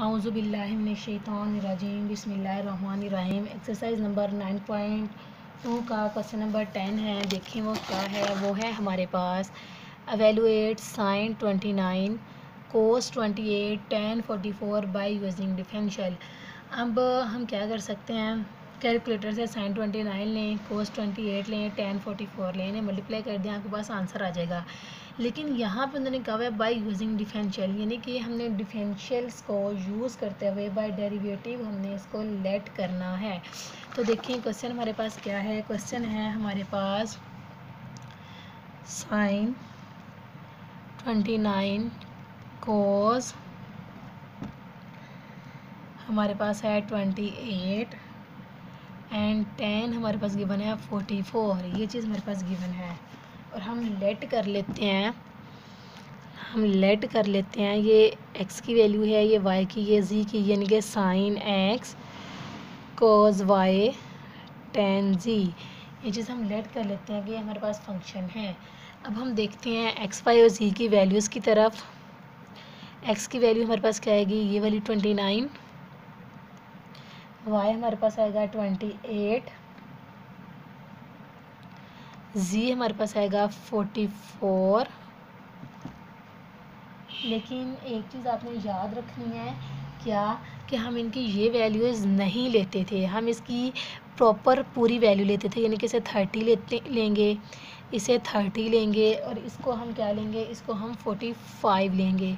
आउज़बिल्लिनशैतानरजीम बसमीम exercise number nine point two का question number ten है. देखें वो क्या है? वो है हमारे पास evaluate sine twenty nine cos twenty eight tan forty four by using differential अब हम क्या कर सकते हैं? कैलकुलेटर से साइन ट्वेंटी नाइन लें कोस ट्वेंटी एट लें टेन फोर्टी फोर लें, इन्हें मल्टीप्लाई कर दें, आपके पास आंसर आ जाएगा। लेकिन यहाँ पे उन्होंने कहा है बाय यूजिंग डिफेंशियल यानी कि हमने डिफेंशियल्स को यूज़ करते हुए बाय डेरिवेटिव हमने इसको लेट करना है। तो देखिए क्वेश्चन हमारे पास क्या है? क्वेश्चन है हमारे पास साइन ट्वेंटी नाइन कोस हमारे पास है ट्वेंटी एट एंड टेन हमारे पास गिवन है फोर्टी फोर ये चीज़ हमारे पास गिवन है। और हम लेट कर लेते हैं, हम लेट कर लेते हैं, ये एक्स की वैल्यू है, ये वाई की, ये जी की, यानी कि sine x cos y tan z ये चीज़ हम लेट कर लेते हैं कि हमारे पास फ़ंक्शन है। अब हम देखते हैं एक्स वाई और जी की वैल्यूज़ की तरफ़। एक्स की वैल्यू हमारे पास क्या आएगी? ये वाली ट्वेंटी नाइन वाई हमारे पास आएगा ट्वेंटी एट जी हमारे पास आएगा फोर्टी फोर लेकिन एक चीज़ आपने याद रखनी है, क्या? कि हम इनकी ये वैल्यूज़ नहीं लेते थे। हम इसकी प्रॉपर पूरी वैल्यू लेते थे, यानी कि इसे थर्टी लेते, लेंगे। इसे थर्टी लेंगे और इसको हम क्या लेंगे? इसको हम फोर्टी फाइव लेंगे।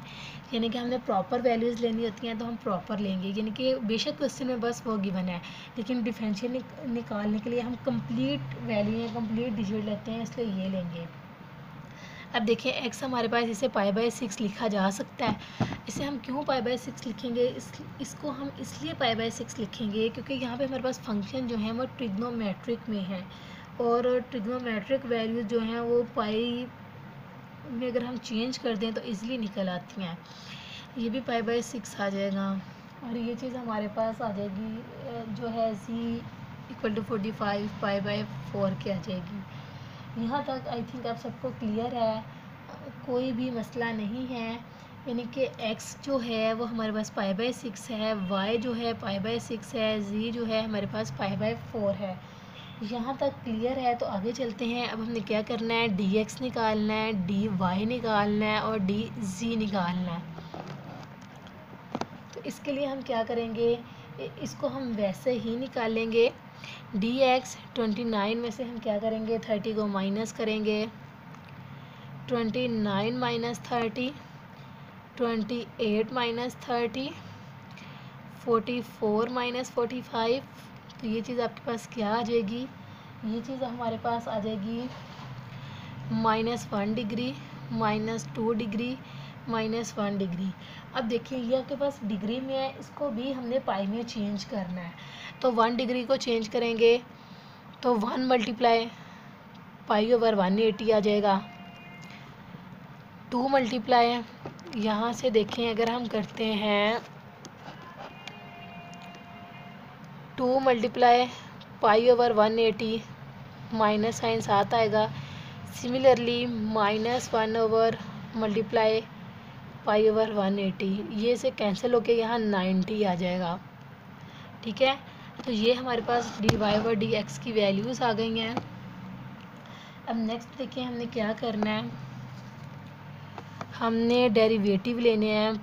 यानी कि हमने प्रॉपर वैल्यूज़ लेनी होती हैं तो हम प्रॉपर लेंगे। यानी कि बेशक क्वेश्चन में बस वो गिवन है, लेकिन डिफरेंशियल निकालने के लिए हम कंप्लीट वैल्यू या कंप्लीट डिजिट लेते हैं, इसलिए ये लेंगे। अब देखिए एक्स हमारे पास इसे पाई बाय सिक्स लिखा जा सकता है। इसे हम क्यों पाई बाय सिक्स लिखेंगे? इस, इसको हम इसलिए पाई बाय सिक्स लिखेंगे क्योंकि यहाँ पे हमारे पास फ़ंक्शन जो है वो ट्रिग्नोमेट्रिक में है। और ट्रिग्नोमेट्रिक वैल्यूज़ जो हैं वो पाई में अगर हम चेंज कर दें तो ईज़िली निकल आती हैं। ये भी पाई बाई सिक्स आ जाएगा और ये चीज़ हमारे पास आ जाएगी जो है c equal to forty five pi by four की आ जाएगी। यहाँ तक आई थिंक आप सबको क्लियर है, कोई भी मसला नहीं है, यानी कि x जो है वो हमारे पास पाई बाई सिक्स है, y जो है पाई बाई सिक्स है, z जो है हमारे पास पाई बाई फोर है। यहाँ तक क्लियर है तो आगे चलते हैं। अब हमने क्या करना है? डी एक्स निकालना है डी वाई निकालना है और डी जी निकालना है। तो इसके लिए हम क्या करेंगे? इसको हम वैसे ही निकालेंगे। डी एक्स ट्वेंटी नाइन में से हम क्या करेंगे? थर्टी को माइनस करेंगे। Twenty nine minus thirty twenty eight minus thirty forty four minus forty five तो ये चीज़ आपके पास क्या आ जाएगी? ये चीज़ हमारे पास आ जाएगी minus one degree, minus two degree, minus one degree. अब देखिए, ये आपके पास डिग्री में है, इसको भी हमने पाई में चेंज करना है। तो वन डिग्री को चेंज करेंगे तो one multiply pi over one eighty आ जाएगा। टू मल्टीप्लाई, यहाँ से देखें, अगर हम करते हैं two multiply pi over one eighty minus sine सात आएगा। Similarly minus one over multiply pi over one eighty, ये से कैंसिल होके यहाँ नाइन्टी आ जाएगा। ठीक है? तो ये हमारे पास d y over d x की वैल्यूज़ आ गई हैं। अब नेक्स्ट देखिए हमने क्या करना है। हमने डेरिवेटिव लेने हैं,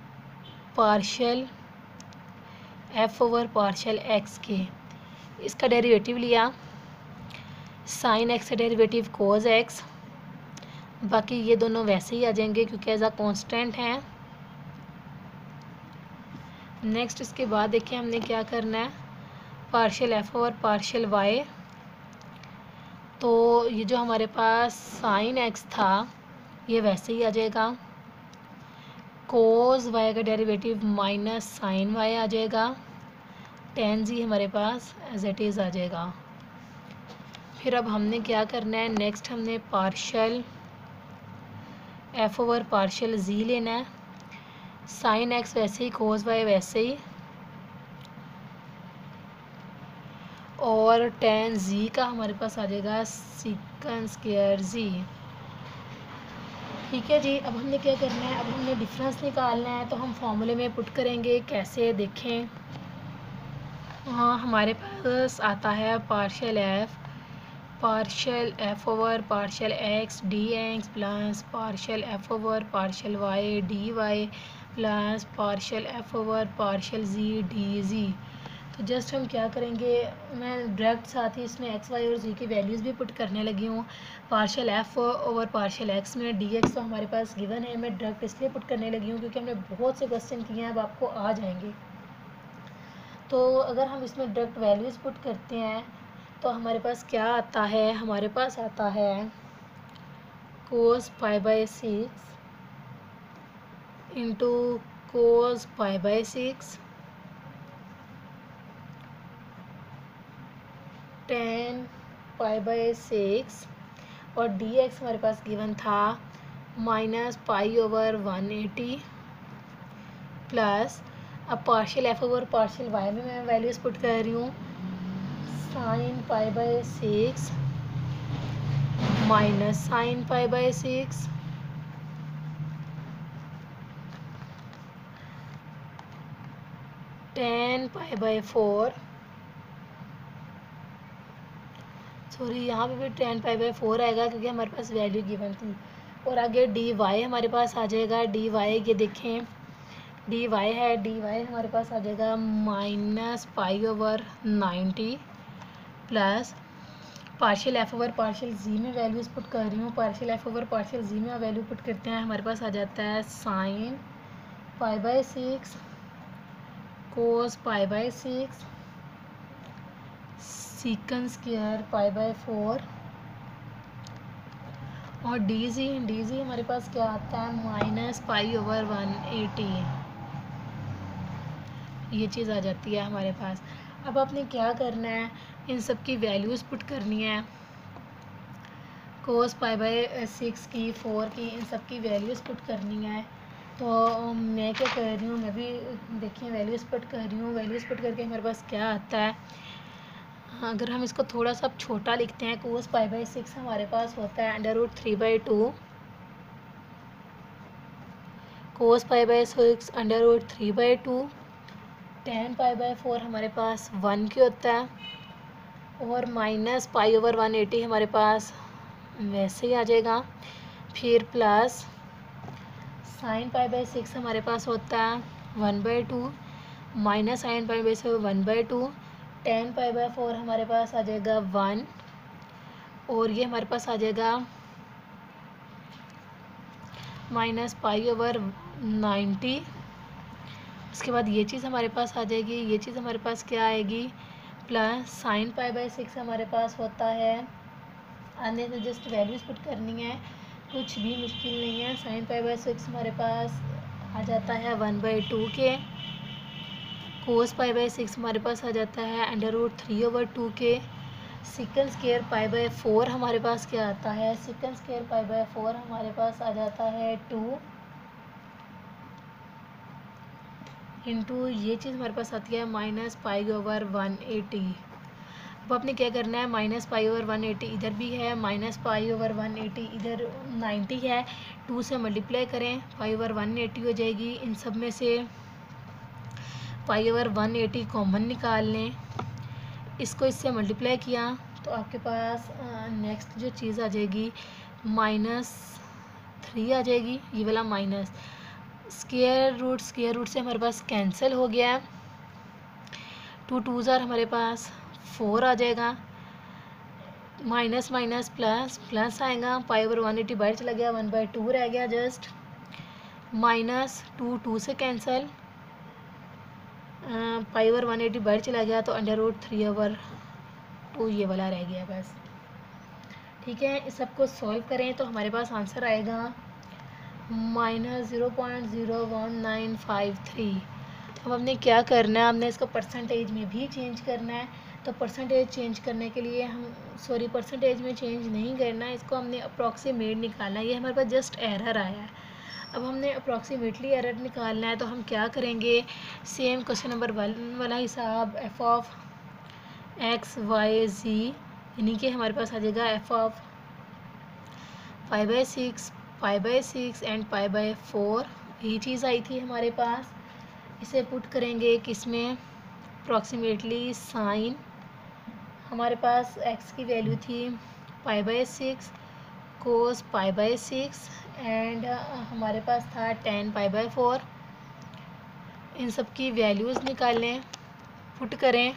partial f over partial x के इसका डेरिवेटिव लिया। साइन एक्स का डेरिवेटिव कोज एक्स बाकी ये दोनों वैसे ही आ जाएँगे क्योंकि एज आ कॉन्स्टेंट हैं। नेक्स्ट इसके बाद देखिए हमने क्या करना है। Partial f over partial y तो ये जो हमारे पास साइन एक्स था, ये वैसे ही आ जाएगा। कोज वाई का डेरिवेटिव माइनस साइन वाई आ जाएगा। टेन जी हमारे पास एज इट इज़ आ जाएगा। फिर अब हमने क्या करना है? नेक्स्ट हमने partial f over partial z लेना है। साइन एक्स वैसे ही कोज वाई वैसे ही। और टेन जी का हमारे पास आ जाएगा सिकन स्केयर जी ठीक है जी, अब हमने क्या करना है? अब हमने डिफरेंस निकालना है तो हम फॉर्मूले में पुट करेंगे, कैसे देखें? हाँ हमारे पास आता है partial f partial f over partial x d x plus partial f over partial y d y plus partial f over partial z d z तो जस्ट हम क्या करेंगे, मैं डायरेक्ट साथ ही इसमें एक्स वाई और जी की वैल्यूज़ भी पुट करने लगी हूँ। Partial f over partial x में डी एक्स तो हमारे पास गिवन है, मैं डायरेक्ट इसलिए पुट करने लगी हूँ क्योंकि हमने बहुत से क्वेश्चन किए हैं, अब आपको आ जाएँगे। तो अगर हम इसमें डायरेक्ट वैल्यूज़ पुट करते हैं तो हमारे पास क्या आता है? हमारे पास आता है cos pi by six into cos pi by six tan pi by six और डी एक्स हमारे पास गिवन था minus pi over one eighty plus अब partial f over partial y में मैं वैल्यूज़ पुट कर रही हूँ। Sine pi by six minus sine pi by six tan pi by four sorry यहाँ पे भी टेन पाई बाई फोर आएगा क्योंकि हमारे पास वैल्यू गिवन थी। और आगे डी वाई हमारे पास आ जाएगा डी वाई ये देखें डी वाई है डी वाई हमारे पास आ जाएगा minus pi over ninety plus partial f over partial z में वैल्यूज़ पुट कर रही हूँ। Partial f over partial z में वैल्यू पुट करते हैं, हमारे पास आ जाता है sine pi by six cos pi by six secant square pi by four और डी जी डी जी हमारे पास क्या आता है? Minus pi over one eighty ये चीज़ आ जाती है हमारे पास। अब आपने क्या करना है? इन सब की वैल्यूज़ पुट करनी है। कोस पाई बाई सिक्स की फोर की, इन सब की वैल्यूज़ पुट करनी है। तो मैं क्या कर रही हूँ? मैं भी, देखिए वैल्यूज़ पुट कर रही हूँ। वैल्यूज़ पुट करके हमारे पास क्या आता है? अगर हम इसको थोड़ा सा छोटा लिखते हैं कोस पाई बाई सिक्स हमारे पास होता है under root three by two cos pi by six under root three by two tan pi by four हमारे पास वन की होता है। और minus pi over one eighty हमारे पास वैसे ही आ जाएगा। फिर plus sine pi by six हमारे पास होता है one by two minus sine pi by से one by two tan pi by four हमारे पास आ जाएगा वन और ये हमारे पास आ जाएगा माइनस पाई ओवर नाइन्टी। उसके बाद ये चीज़ हमारे पास आ जाएगी, ये चीज़ हमारे पास क्या आएगी? Plus sine pi by six हमारे पास होता है। आने से जस्ट वैल्यूज़ पुट करनी है, कुछ भी मुश्किल नहीं है। साइन पाई बाई सिक्स हमारे पास आ जाता है वन बाई टू के। कोस पाई बाई सिक्स हमारे पास आ जाता है under root three over two के secant square pi by four हमारे पास क्या आता है? Secant square pi by four हमारे पास आ जाता है टू इंटू ये चीज़ हमारे पास आती है minus pi over one eighty अब आपने क्या करना है? Minus pi over one eighty इधर भी है minus pi over one eighty इधर नाइन्टी है। टू से मल्टीप्लाई करें पाई ओवर वन एटी हो जाएगी। इन सब में से pi over one eighty common निकाल लें। इसको इससे मल्टीप्लाई किया तो आपके पास नेक्स्ट जो चीज़ आ जाएगी माइनस थ्री आ जाएगी, ये वाला minus square root square root से हमारे पास कैंसिल हो गया। है टू टू ज़ार हमारे पास फोर आ जाएगा। माइनस माइनस प्लस प्लस आएगा। पाई ओवर वन एटी बाहर चला गया वन बाई टू रह गया जस्ट माइनस टू टू से cancel pi over one eighty बाहर चला गया तो under root three over two ये वाला रह गया बस। ठीक है, इस सबको सॉल्व करें तो हमारे पास आंसर आएगा minus zero point zero one nine five three. अब हमने क्या करना है? हमने इसको परसेंटेज में भी चेंज करना है। तो परसेंटेज चेंज करने के लिए हम सॉरी परसेंटेज में चेंज नहीं करना है। इसको हमने अप्रॉक्सीमेट निकालना है। ये हमारे पास जस्ट एरर आया है। अब हमने अप्रॉक्सीमेटली एरर निकालना है तो हम क्या करेंगे? सेम क्वेश्चन नंबर वन वाला हिसाब एफ़ ऑफ़ एक्स वाई जी यानी कि हमारे पास आ जाएगा f of five by six pi by six and pi by four यही चीज़ आई थी हमारे पास। इसे पुट करेंगे किसमें अप्रॉक्सीमेटली साइन हमारे पास एक्स की वैल्यू थी five by six cos pi by six and हमारे पास था टेन पाई बाय फोर इन सब की वैल्यूज़ निकालें पुट करें,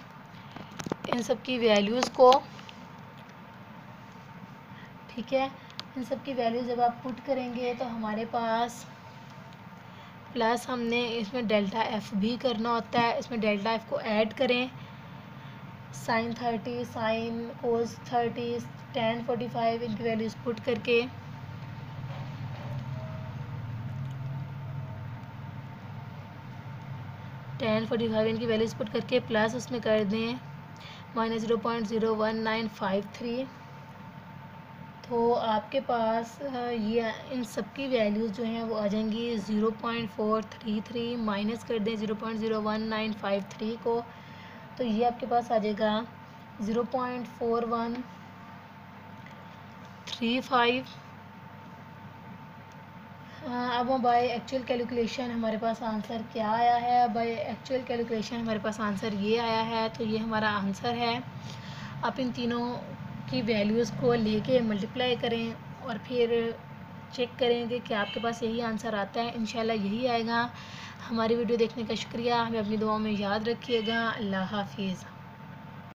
इन सब की वैल्यूज़ को, ठीक है? इन सब की वैल्यू जब आप पुट करेंगे तो हमारे पास प्लस हमने इसमें डेल्टा एफ़ भी करना होता है, इसमें डेल्टा एफ़ को ऐड करें sine thirty, sine cos thirty, tan forty five इनकी वैल्यूज़ पुट करके। टेन फोर्टी फाइव इनकी वैल्यूज़ पुट करके प्लस उसमें कर दें। Minus zero point zero one nine five three. तो आपके पास ये इन सब की वैल्यूज़ जो हैं वो आ जाएँगी। Zero point four three three minus कर दें। Zero point zero one nine five three को तो ये आपके पास आ जाएगा zero point four one three five. अब बाय एक्चुअल कैलकुलेशन हमारे पास आंसर क्या आया है? बाय एक्चुअल कैलकुलेशन हमारे पास आंसर ये आया है तो ये हमारा आंसर है। आप इन तीनों की वैल्यूज़ को लेके मल्टीप्लाई करें और फिर चेक करेंगे कि आपके पास यही आंसर आता है। इनशाला यही आएगा। हमारी वीडियो देखने का शुक्रिया। हमें अपनी दुआओं में याद रखिएगा। अल्लाह हाफिज़।